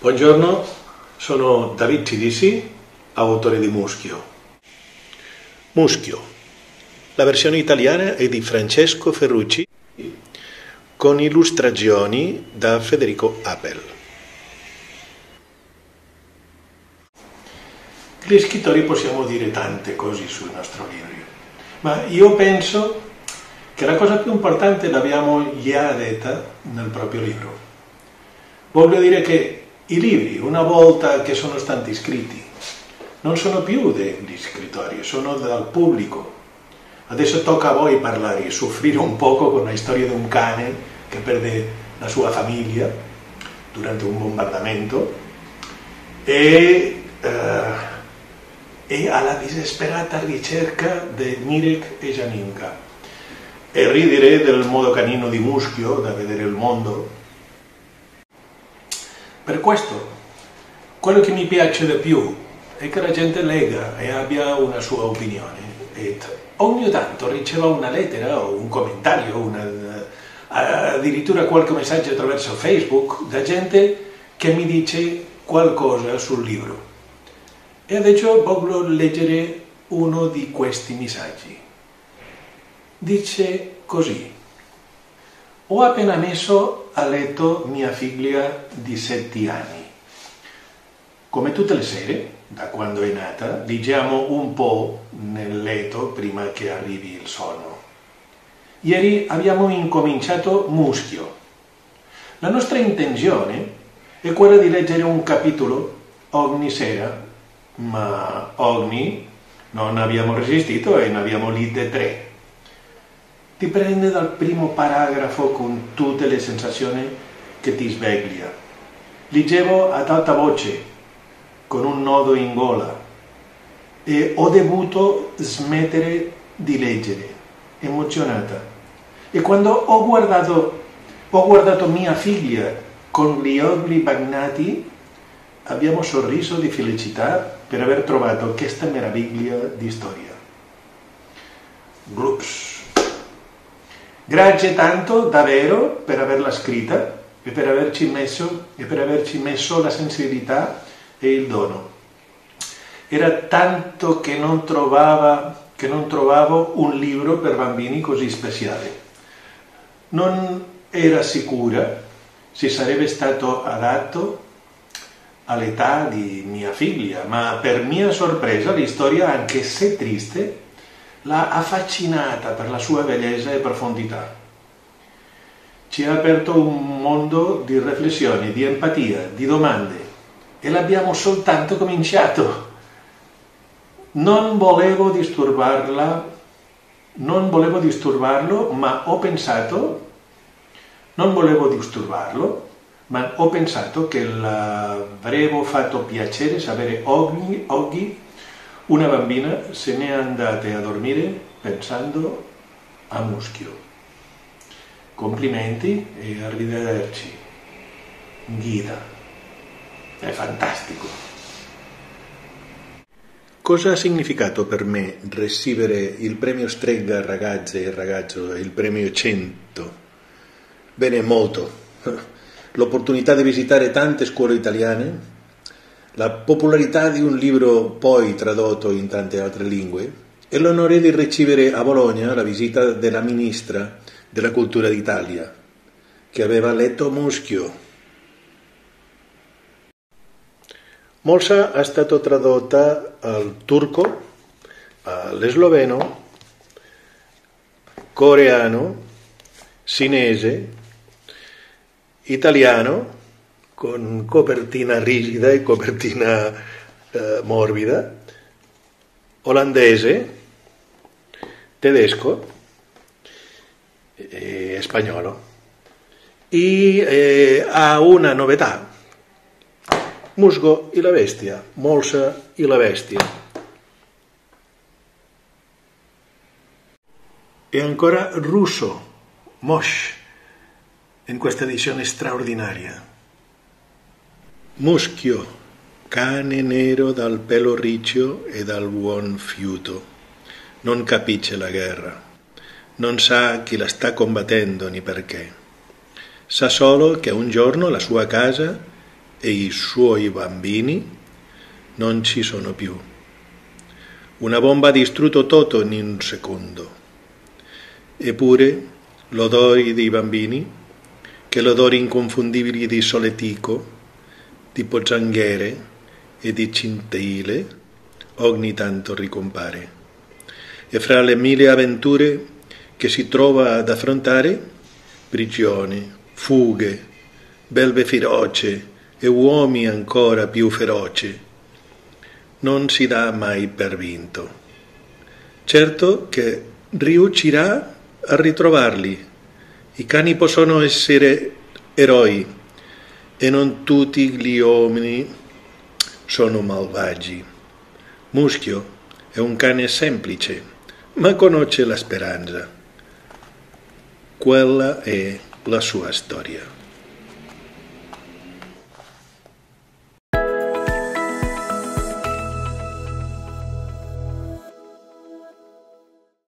Buongiorno, sono David Tidisi, autore di Muschio. Muschio. La versione italiana è di Francesco Ferrucci con illustrazioni da Federico Appel. Gli scrittori possiamo dire tante cose sul nostro libro, ma io penso che la cosa più importante l'abbiamo già detta nel proprio libro. Voglio dire che i libri, una volta che sono stati scritti, non sono più degli scrittori, sono dal pubblico. Adesso tocca a voi parlare e soffrire un poco con la storia di un cane che perde la sua famiglia durante un bombardamento e, uh, e alla disperata ricerca di Mirek e Janinka. E ridere del modo canino di Muschio da vedere il mondo per questo, quello che mi piace di più è che la gente legga e abbia una sua opinione. E ogni tanto riceva una lettera o un commentario, una, addirittura qualche messaggio attraverso Facebook da gente che mi dice qualcosa sul libro. E adesso voglio leggere uno di questi messaggi. Dice così. Ho appena messo a letto mia figlia di sette anni. Come tutte le sere, da quando è nata, leggiamo un po' nel letto prima che arrivi il sonno. Ieri abbiamo incominciato Muschio. La nostra intenzione è quella di leggere un capitolo ogni sera, ma ogni non abbiamo resistito e ne abbiamo lette tre ti prende dal primo paragrafo con tutte le sensazioni che ti sveglia. Leggevo ad alta voce, con un nodo in gola, e ho dovuto smettere di leggere, emozionata. E quando ho guardato, ho guardato mia figlia con gli occhi bagnati, abbiamo sorriso di felicità per aver trovato questa meraviglia di storia. Glups. Grazie tanto davvero per averla scritta e per averci messo, per averci messo la sensibilità e il dono. Era tanto che non, trovava, che non trovavo un libro per bambini così speciale. Non era sicura se sarebbe stato adatto all'età di mia figlia, ma per mia sorpresa la storia, anche se triste, l'ha affascinata per la sua bellezza e profondità. Ci ha aperto un mondo di riflessioni, di empatia, di domande e l'abbiamo soltanto cominciato. Non volevo disturbarla, non volevo disturbarlo, ma ho pensato, non volevo disturbarlo, ma ho pensato che l'avrei fatto piacere sapere oggi, oggi una bambina se n'è andata a dormire pensando a Muschio. Complimenti e arrivederci. Ghida. È fantastico. Cosa ha significato per me ricevere il premio Strega Ragazze e Ragazzo il premio 100? Bene, molto. L'opportunità di visitare tante scuole italiane, la popolarità di un libro poi tradotto in tante altre lingue e l'onore di ricevere a Bologna la visita della ministra della cultura d'Italia, che aveva letto Muschio. Molsa è stata tradotta al turco, all'esloveno, coreano, cinese, italiano, con copertina rigida e copertina eh, morbida, olandese, tedesco e spagnolo. E eh, ha una novità, Musgo e la bestia, Molsa e la bestia. E ancora russo, Mosh, in questa edizione straordinaria. Muschio, cane nero dal pelo riccio e dal buon fiuto, non capisce la guerra, non sa chi la sta combattendo ni perché. Sa solo che un giorno la sua casa e i suoi bambini non ci sono più. Una bomba ha distrutto tutto in un secondo. Eppure l'odore dei bambini, che l'odore inconfondibile di soletico, di pozzanghere e di cintille, ogni tanto ricompare. E fra le mille avventure che si trova ad affrontare, prigioni, fughe, belve feroce e uomini ancora più feroci, non si dà mai per vinto. Certo che riuscirà a ritrovarli. I cani possono essere eroi e non tutti gli uomini sono malvagi. Muschio è un cane semplice, ma conosce la speranza. Quella è la sua storia.